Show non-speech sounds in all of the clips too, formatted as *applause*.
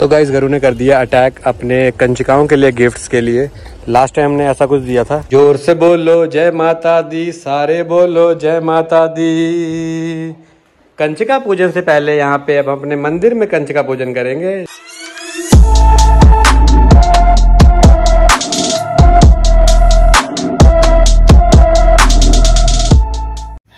तो गाइज़ गरु ने कर दिया अटैक अपने कंचिकाओं के लिए गिफ्ट्स के लिए। लास्ट टाइम हमने ऐसा कुछ दिया था। ज़ोर से बोलो, जय माता दी, सारे बोलो, जय माता दी। कंचिका पूजन से पहले यहाँ पे अब अपने मंदिर में कंचिका पूजन करेंगे।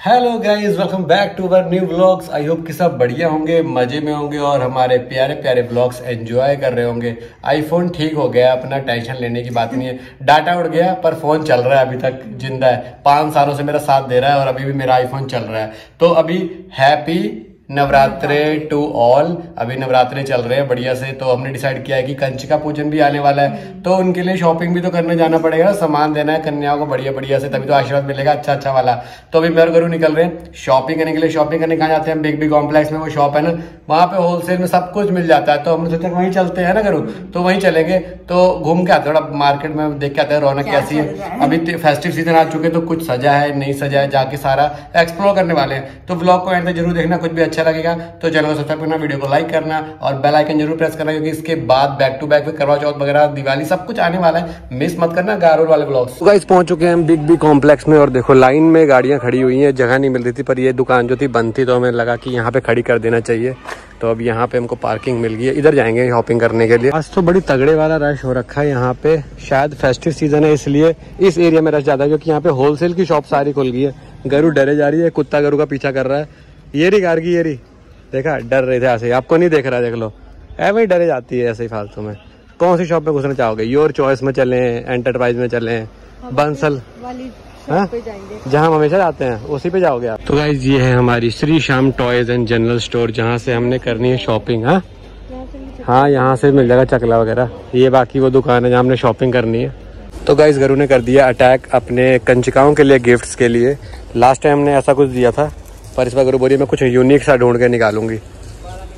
Hello guys welcome back to our new blogs I hope कि सब बढ़िया होंगे, मज़े में होंगे और हमारे प्यारे प्यारे ब्लॉग्स एंजॉय कर रहे होंगे। आईफोन ठीक हो गया, अपना टेंशन लेने की बात नहीं है। डाटा उड़ गया, पर फ़ोन चल रहा है अभी तक, ज़िंदा है। पाँच सालों से मेरा साथ दे रहा है और अभी भी मेरा आईफोन चल रहा है। तो अभी हैप्पी नवरात्रे टू ऑल अभी नवरात्रे चल रहे हैं बढ़िया से। तो हमने डिसाइड किया है कि कंच का पूजन भी आने वाला है। तो उनके लिए शॉपिंग भी तो करने जाना पड़ेगा सामान देना है कन्याओं को बढ़िया बढ़िया से तभी तो आशीर्वाद मिलेगा अच्छा अच्छा वाला। तो अभी मेरे गुरु निकल रहे हैं। शॉपिंग करने के लिए शॉपिंग करने कहा जाते हैं? बिग बिग कॉम्प्लेक्स में वो शॉप है ना वहाँ पे होलसेल में सब कुछ मिल जाता है। तो हमने सोचा वहीं चलते हैं ना गुरु? तो वहीं चलेंगे। तो घूम के आते हैं थोड़ा मार्केट में देख के आते हैं रौनक कैसी है। अभी फेस्टिव सीज़न आ चुके तो कुछ सजा है नहीं सजा है जाके सारा एक्सप्लोर करने वाले हैं। तो ब्लॉग को एंड तक ज़रूर देखना कुछ भी अच्छा लगेगा तो चैनल को सब्सक्राइब करना वीडियो को लाइक करना और बेल आइकन ज़रूर प्रेस करना, क्योंकि इसके बाद बैक टू बैक करवा चौथ वगैरह, दिवाली सब कुछ आने वाला है। मिस मत करना गारोल वाले ब्लॉग्स तो गाइस पहुँच चुके हैं बिग बिग कॉम्प्लेक्स में और देखो लाइन में गाड़ियाँ खड़ी हुई हैं, जगह नहीं मिलती थी, पर ये दुकान जो थी बंद थी तो हमें लगा कि यहाँ पे खड़ी कर देना चाहिए। तो अब यहाँ पे हमको पार्किंग मिल गई है। इधर जाएँगे शॉपिंग करने के लिए। आज तो बड़ी तगड़े वाला रश हो रखा है यहाँ पे। शायद फेस्टिव सीज़न है, इसलिए इस एरिया में रश ज़्यादा है, क्योंकि यहाँ पे होलसेल की शॉप सारी खुल गई है। गरु डरे जा रही है, कुत्ता गरु का पीछा कर रहा है। ये रही कार की ये रही देखा डर रहे थे ऐसे ही। आपको नहीं देख रहा देख लो। ऐ वही डरे जाती है ऐसे ही फालतू में। कौन सी शॉप में घुसना चाहोगे? योर चॉइस में चले एंटरप्राइज में चले बंसल? जहाँ हम हमेशा जाते हैं उसी पे जाओगे आप। तो गाइज़ ये है हमारी Shri Shyam toys and general store जहाँ से हमने करनी है शॉपिंग हाँ? हाँ यहाँ से मिल जाएगा चकला वगैरह। ये बाकी वो दुकान है जहाँ हमने शॉपिंग करनी है। तो गाइज़ गरु ने कर दिया अटैक अपने कंचिकाओं के लिए गिफ्ट्स के लिए। लास्ट टाइम हमने ऐसा कुछ दिया था। पर इस बार गुरु बोलिए मैं कुछ यूनिक सा ढूंढ के निकालूँगी।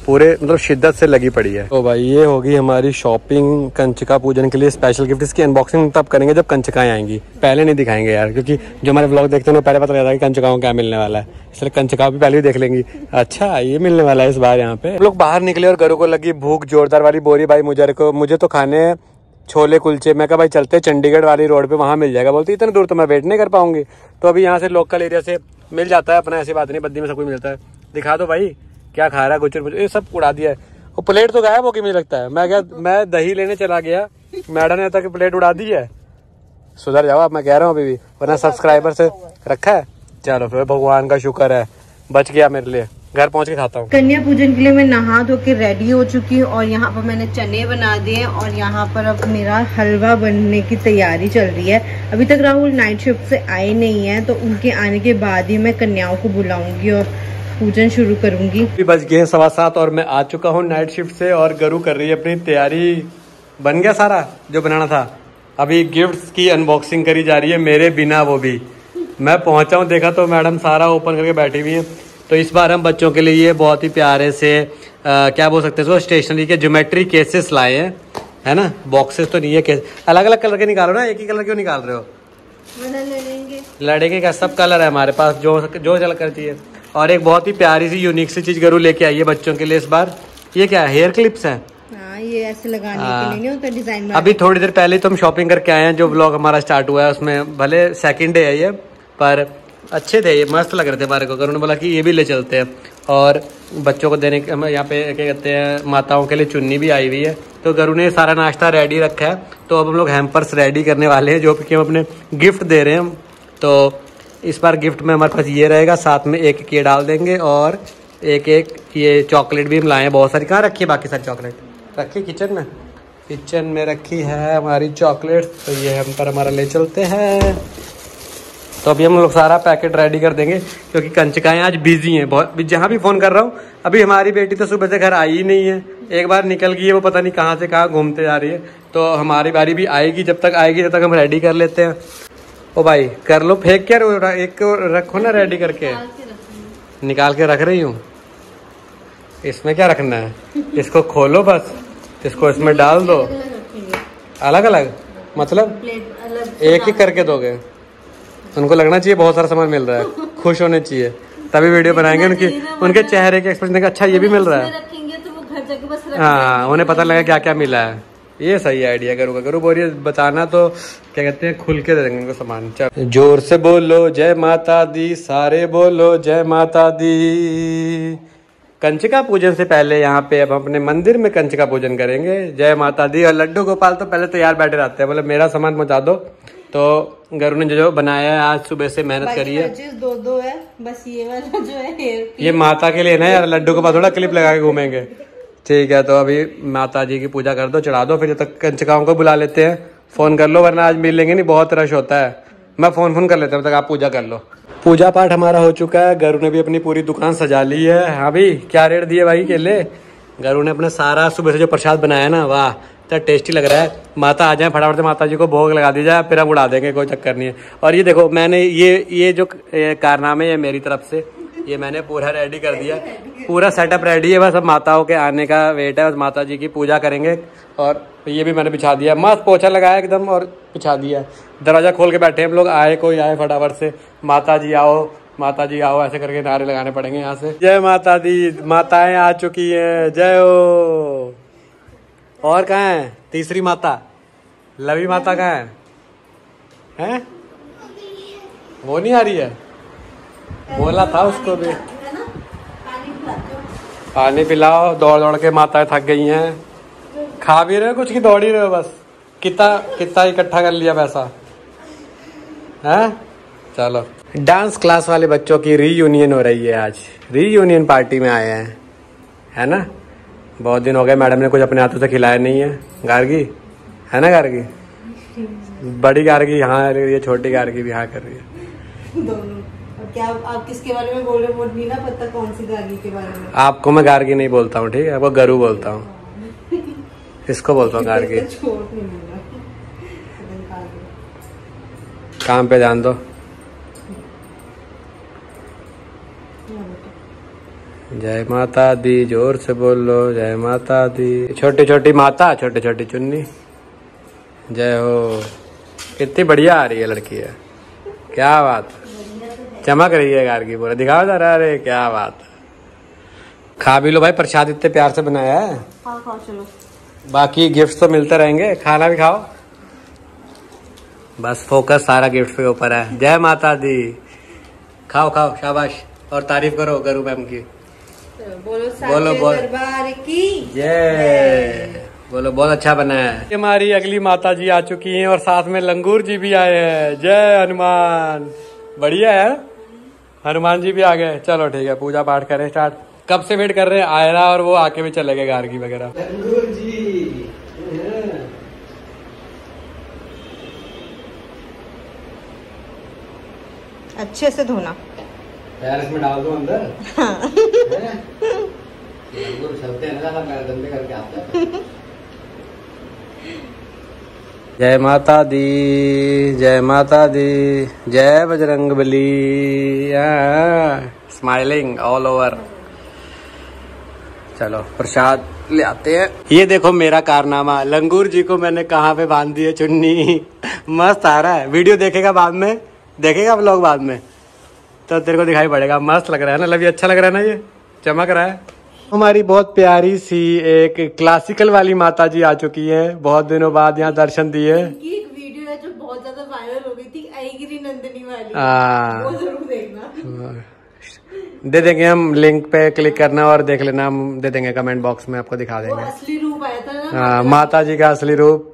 पूरे मतलब शिद्दत से लगी पड़ी है। तो भाई ये होगी हमारी शॉपिंग कंचका पूजन के लिए स्पेशल गिफ्ट इसकी अनबॉक्सिंग तब करेंगे जब कंचकाएँ आएँगी। पहले नहीं दिखाएँगे यार क्योंकि जो हमारे ब्लॉग देखते हैं पहले पता रहता है कि कंचकाओं क्या मिलने वाला है। इसलिए कंचका भी पहले ही देख लेंगी। अच्छा ये मिलने वाला है इस बार यहाँ पे। लोग बाहर निकले और घरों को लगी भूख जोरदार वाली बोरी। भाई मुझे को मुझे तो खाने छोले कुलचे। मैं कहा भाई चलते चंडीगढ़ वाली रोड पे वहाँ मिल जाएगा। बोलती इतने दूर तो मैं वेट नहीं कर पाऊँगी। तो अभी यहाँ से लोकल एरिया से मिल जाता है, अपना ऐसी बात नहीं बद्दी में सब कुछ मिलता है। दिखा दो भाई, क्या खा रहा है गुचर गुचर ये सब उड़ा दिया है। वो प्लेट तो गायब होगी मुझे लगता है। मैं क्या, मैं दही लेने चला गया, मैडम ने तक प्लेट उड़ा दी है। सुधर जाओ आप मैं कह रहा हूँ अभी भी, वरना सब्सक्राइबर से रखा है। चलो फिर, भगवान का शुक्र है, बच गया मेरे लिए। घर पहुँच के खाता हूँ। कन्या पूजन के लिए मैं नहा धो के रेडी हो चुकी हूँ और यहाँ पर मैंने चने बना दिए और यहाँ पर अब मेरा हलवा बनने की तैयारी चल रही है। अभी तक राहुल नाइट शिफ्ट से आए नहीं है तो उनके आने के बाद ही मैं कन्याओं को बुलाऊँगी और पूजन शुरू करूँगी। अभी बज गए सवा सात और मैं आ चुका हूँ नाइट शिफ्ट से और गरु कर रही है अपनी तैयारी। बन गया सारा जो बनाना था। अभी गिफ्ट्स की अनबॉक्सिंग करी जा रही है मेरे बिना वो भी। मैं पहुँचा हूँ देखा तो मैडम सारा ओपन करके बैठी हुई है। तो इस बार हम बच्चों के लिए ये बहुत ही प्यारे से आ, क्या बोल सकते हैं स्टेशनरी के ज्योमेट्री केसेस लाए हैं है ना? बॉक्सेस तो नहीं है केस अलग अलग कलर के निकालो ना एक ही कलर क्यों निकाल रहे हो? लड़ेंगे क्या सब कलर है हमारे पास जो जो जल करती है। और एक बहुत ही प्यारी सी यूनिक सी चीज़ गरू लेके आई है बच्चों के लिए इस बार। ये क्या हेयर क्लिप्स है? हाँ, ये ऐसे लगाने के लिए नहीं होता डिज़ाइन अभी थोड़ी देर पहले तो हम शॉपिंग करके आए हैं जो ब्लॉग हमारा स्टार्ट हुआ है उसमें भले सेकंड डे है ये पर अच्छे थे ये मस्त लग रहे थे हमारे को। उन्होंने बोला कि ये भी ले चलते हैं। और बच्चों को देने के यहाँ पे, क्या कहते हैं, माताओं के लिए चुन्नी भी आई हुई है। तो गरु ने सारा नाश्ता रेडी रखा है। तो अब हम लोग हैम्पर्स रेडी करने वाले हैं, जो कि हम अपने गिफ्ट दे रहे हैं तो इस बार गिफ्ट में हमारे पास ये रहेगा, साथ में एक ये डाल देंगे और एक एक ये चॉकलेट भी हम लाए बहुत सारी, कहाँ रखी है बाकी सारी चॉकलेट रखी किचन में? किचन में रखी है हमारी चॉकलेट तो ये हम पर हमारा ले चलते हैं। तो अभी हम लोग सारा पैकेट रेडी कर देंगे क्योंकि कंचकाएँ आज बिज़ी हैं बहुत। जहाँ भी फ़ोन कर रहा हूँ अभी हमारी बेटी तो सुबह से घर आई ही नहीं है। एक बार निकल गई है वो पता नहीं कहाँ से कहाँ घूमते जा रही है। तो हमारी बारी भी आएगी जब तक आएगी तब तक हम रेडी कर लेते हैं। ओ भाई कर लो। फेंक क्या एक रखो ना रेडी करके। निकाल के रख रही हूँ। इसमें क्या रखना है? इसको खोलो बस। इसको इसमें डाल दो। अलग अलग मतलब एक ही करके दोगे? उनको लगना चाहिए बहुत सारा सामान मिल रहा है। *laughs* खुश होने चाहिए। तभी वीडियो बनाएँगे उनकी उनके चेहरे के एक्सप्रेशन देखा अच्छा ये भी मिल रहा है। रख हाँ उन्हें पता लगा क्या क्या मिला है। ये सही आइडिया करूँगा करूँ। बोलिए बचाना तो क्या कहते हैं खुल के दे देंगे उनको सामान। चल। ज़ोर से बोलो जय माता दी सारे बोलो जय माता दी। कंचिका पूजन से पहले यहाँ पे अब अपने मंदिर में कंचिका पूजन करेंगे। जय माता दी। और लड्डू गोपाल तो पहले तैयार बैठे रहते हैं। मतलब मेरा सामान पहुँचा दो। तो गरु ने जो जो बनाया है आज सुबह से मेहनत करी है। दो दो है बस ये वाला जो है ये माता के लिए ना यार लड्डू के पास थोड़ा क्लिप लगा के घूमेंगे। ठीक है तो अभी माता जी की पूजा कर दो चढ़ा दो फिर जब तक कंचकाओं को बुला लेते हैं फ़ोन कर लो वरना आज मिल लेंगे नहीं बहुत रश होता है। मैं फ़ोन फ़ोन कर लेता हूँ तक आप पूजा कर लो। पूजा पाठ हमारा हो चुका है गरु ने भी अपनी पूरी दुकान सजा ली है। हाँ भाई क्या रेट दिए भाई केले? गरु ने अपना सारा सुबह से जो प्रसाद बनाया ना वाह इतना टेस्टी लग रहा है। माता आ जाए, फटाफट से माता जी को भोग लगा दी जाए फिर हम उड़ा देंगे, कोई चक्कर नहीं है। और ये देखो, मैंने ये ये जो कारनामे है मेरी तरफ़ से, ये मैंने पूरा रेडी कर दिया। पूरा सेटअप रेडी है, बस अब माताओं के आने का वेट है, बस माता जी की पूजा करेंगे। और ये भी मैंने बिछा दिया। मस्त पोछा लगाया एकदम और बिछा दिया। दरवाज़ा खोल के बैठे हम लोग, आए कोई, आए फटाफट से। माता जी आओ, माता जी आओ, ऐसे करके नारे लगाने पड़ेंगे यहाँ से। जय माता दी, माताएँ आ चुकी हैं, जय हो। और कहाँ है? तीसरी माता। लवी माता कहाँ है? हैं? वो नहीं आ रही है। बोला था उसको भी। पानी पिलाओ, दौड़ दौड़ के माताएँ थक गई हैं। खा भी रहे हो, कुछ की दौड़ ही रहे हो बस? कितना कितना इकट्ठा कर लिया पैसा? है? चलो। डांस क्लास वाले बच्चों की रीयूनियन हो रही है आज। रीयूनियन पार्टी में आए हैं। है ना? बहुत दिन हो गए मैडम ने कुछ अपने हाथों से खिलाया नहीं है। गार्गी? है ना गार्गी? बड़ी गार्गी यहाँ रही है छोटी गार्गी भी यहाँ कर रही है। दोनों। क्या आप किसके बारे में बोल रहे हो? नहीं ना पता कौन सी गाड़ी के बारे में। आपको मैं गार्गी नहीं बोलता हूँ ठीक है? आपको गरु बोलता हूँ। इसको बोलता हूँ गार्गी। *laughs* काम पे जान दो हाँ बेटा। जय माता दी ज़ोर से बोलो जय माता दी। छोटी छोटी माता छोटी छोटी चुन्नी। जय हो। कितनी बढ़िया आ रही है लड़की है। क्या बात। चमक रही है गार्गी पूरा। दिखाओ जरा अरे क्या बात। खा भी लो भाई प्रसाद इतने प्यार से बनाया है। हाँ खाओ चलो। बाकी गिफ्ट तो मिलते रहेंगे। खाना भी खाओ। बस फोकस सारा गिफ्ट के ऊपर है। जय माता दी। खाओ खाओ शाबाश। और तारीफ़ करो गरु मैम की। बोलो बोलो। दरबार की। ये बोलो बहुत अच्छा बना है। हमारी अगली माता जी आ चुकी हैं और साथ में लंगूर जी भी आए हैं। जय हनुमान। बढ़िया है? हनुमान जी भी आ गए। चलो ठीक है पूजा पाठ करें स्टार्ट कब से वेट कर रहे हैं? आयरा और वो आके भी चले गए गार्गी वगैरह। लंगूर जी। अच्छे से धोना। पैर इसमें डाल दो अंदर। लंगूर चलते हैं ना गंदे करके आते हैं। जय माता दी जय माता दी जय Bajrang Bali. Smiling all over चलो प्रसाद ले आते हैं। ये देखो मेरा कारनामा। लंगूर जी को मैंने कहाँ पे बाँध दी है चुन्नी? मस्त आ रहा है। वीडियो देखेगा बाद में? देखेगा लोग बाद में? तो तेरे को दिखाई पड़ेगा। मस्त लग रहा है ना लव अच्छा लग रहा है ना ये? चमक रहा है? हमारी बहुत प्यारी सी एक क्लासिकल वाली माता जी आ चुकी है। बहुत दिनों बाद यहाँ दर्शन दिए। एक वीडियो है जो बहुत ज़्यादा वायरल हो गई थी आईगिरी नंदिनी वाली। आ, वो ज़रूर देखना। दे देंगे हम लिंक पे क्लिक करना और देख लेना। हम दे देंगे कमेंट बॉक्स में आपको दिखा देंगे। असली रूप आया था ना हाँ माता जी का असली रूप।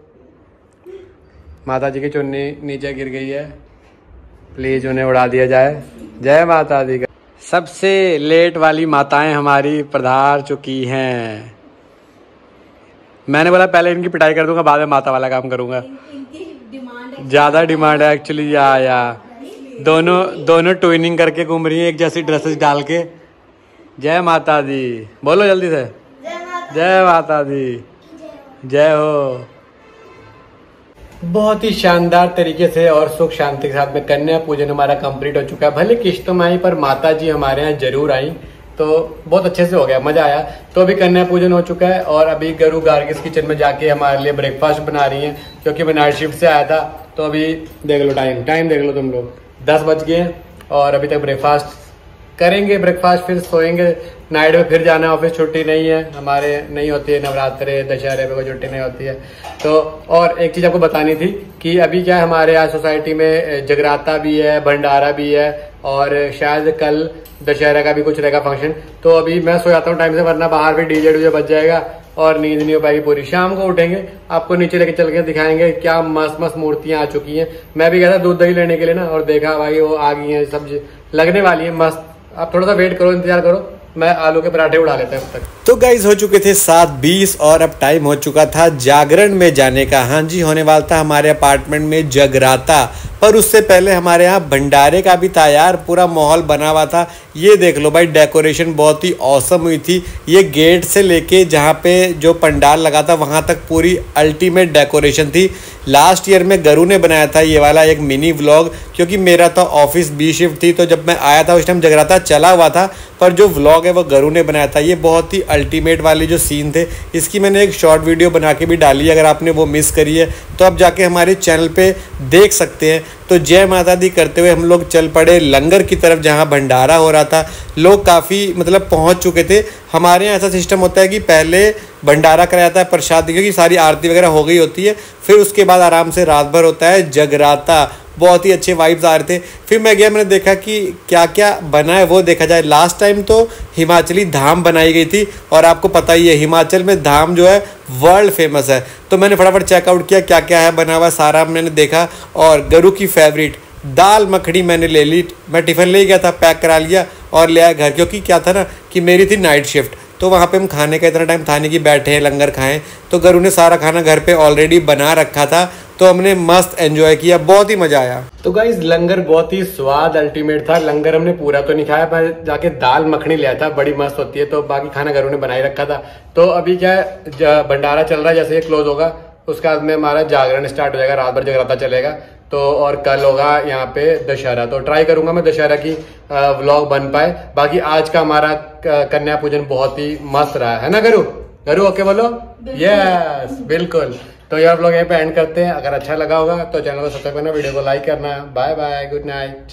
माता जी की चुन्नी नीचे गिर गई है। प्लीज़ उन्हें उड़ा दिया जाए। जय माता दी। का सबसे लेट वाली माताएँ हमारी पधार चुकी हैं। मैंने बोला पहले इनकी पिटाई कर दूँगा बाद में माता वाला काम करूँगा। ज़्यादा डिमांड है एक्चुअली या या। दोनों दोनों ट्विनिंग करके घूम रही हैं एक जैसी ड्रेसेस डाल के। जय माता दी। बोलो जल्दी से। जय माता दी। जय हो। बहुत ही शानदार तरीके से और सुख शांति के साथ में कन्या पूजन हमारा कंप्लीट हो चुका है। भले किश्तों में आई पर माता जी हमारे यहाँ ज़रूर आई तो बहुत अच्छे से हो गया, मज़ा आया। तो अभी कन्या पूजन हो चुका है और अभी गरु गार्गिस किचन में जाके हमारे लिए ब्रेकफास्ट बना रही हैं, क्योंकि मैं नाइट शिफ्ट से आया था तो अभी देख लो टाइम टाइम देख लो तुम लोग। दस बज गए और अभी तक ब्रेकफास्ट करेंगे ब्रेकफास्ट फिर सोएँगे नाइट में फिर जाना है ऑफ़िस छुट्टी नहीं है, हमारे नहीं होती है नवरात्रे, दशहरे में कोई छुट्टी नहीं होती है। तो और एक चीज़ आपको बतानी थी कि अभी क्या है, हमारे यहाँ सोसाइटी में जगराता भी है, भंडारा भी है, और शायद कल दशहरा का भी कुछ रहेगा फ़ंक्शन। तो अभी मैं सो जाता हूँ टाइम से, वरना बाहर भी डीजे डीजे बच जाएगा, और नींद नहीं हो पाएगी पूरी। शाम को उठेंगे, आपको नीचे लेके चल के दिखाएँगे क्या मस्त मस्त मूर्तियाँ आ चुकी हैं। मैं भी गया था दूध दही लेने के लिए ना, और देखा भाई वो आ गई हैं सब्ज़ी लगने वाली है, मस्त। आप थोड़ा सा वेट करो, इंतज़ार करो। मैं आलू के पराठे उड़ा लेता हूँ तक। तो गाइज़ हो चुके थे सात बीस और अब टाइम हो चुका था जागरण में जाने का। हाँ जी, होने वाला था हमारे अपार्टमेंट में जगराता, पर उससे पहले हमारे यहाँ भंडारे का भी था यार, पूरा माहौल बना हुआ था। ये देख लो भाई डेकोरेशन बहुत ही औसम हुई थी। ये गेट से लेके जहाँ पे जो पंडाल लगा था, वहाँ तक पूरी अल्टीमेट डेकोरेशन थी। लास्ट ईयर में गरु ने बनाया था ये वाला एक मिनी व्लॉग क्योंकि मेरा तो ऑफ़िस बी शिफ्ट थी तो जब मैं आया था, उस टाइम जगराता चला हुआ था, पर जो व्लॉग है वो गरु ने बनाया था। ये बहुत ही अल्टीमेट वाले जो सीन थे, इसकी मैंने एक शॉर्ट वीडियो बना के भी डाली अगर आपने वो मिस करी है तो आप जाके हमारे चैनल पर देख सकते हैं। तो जय माता दी करते हुए हम लोग चल पड़े लंगर की तरफ़ जहाँ भंडारा हो रहा था। लोग काफ़ी मतलब पहुँच चुके थे। हमारे यहाँ ऐसा सिस्टम होता है कि पहले भंडारा कराया जाता है प्रसाद, क्योंकि सारी आरती वगैरह हो गई होती है। फिर उसके बाद आराम से रात भर होता है। जगराता बहुत ही अच्छे वाइब्स आ रहे थे। फिर मैं गया, मैंने देखा कि क्या क्या बना है, वो देखा जाए। लास्ट टाइम तो हिमाचली धाम बनाई गई थी और आपको पता ही है, हिमाचल में धाम जो है वर्ल्ड फ़ेमस है। तो मैंने फटाफट चेकआउट किया क्या क्या है बना हुआ सारा मैंने देखा और गरु की फेवरेट दाल मखनी मैंने ले ली। मैं टिफ़िन ले गया था पैक करा लिया और ले आया घर, क्योंकि क्या था ना कि मेरी थी नाइट शिफ्ट तो वहाँ पे हम खाने का इतना टाइम था नहीं कि बैठे हैं, लंगर खाएँ। तो गरु ने सारा खाना घर पे ऑलरेडी बना रखा था तो हमने मस्त एंजॉय किया बहुत ही मज़ा आया। तो गाइज़ लंगर बहुत ही स्वाद अल्टीमेट था। लंगर हमने पूरा तो नहीं खाया पर जाके दाल मखनी लिया था बड़ी मस्त होती है। तो बाकी खाना घरों ने बनाई रखा था। तो अभी क्या है भंडारा चल रहा है जैसे ये क्लोज होगा उसके बाद में हमारा जागरण स्टार्ट हो जाएगा रात भर जगराता चलेगा। तो और कल होगा यहाँ पे दशहरा। तो ट्राई करूँगा मैं दशहरा की व्लॉग बन पाए। बाकी आज का हमारा कन्या पूजन बहुत ही मस्त रहा है। ना गरु? गरु ओके बोलो? यस बिल्कुल। तो यार ब्लॉग यहीं पे एंड करते हैं। अगर अच्छा लगा होगा तो चैनल को सब्सक्राइब करना, वीडियो को लाइक करना। Bye bye good night